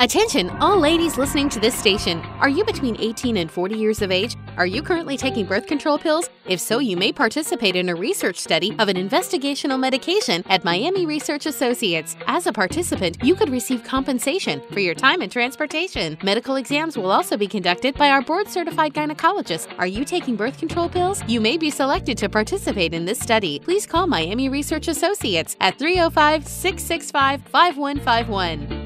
Attention, all ladies listening to this station. Are you between 18 and 40 years of age? Are you currently taking birth control pills? If so, you may participate in a research study of an investigational medication at Miami Research Associates. As a participant, you could receive compensation for your time and transportation. Medical exams will also be conducted by our board certified gynecologist. Are you taking birth control pills? You may be selected to participate in this study. Please call Miami Research Associates at 305 665 5151.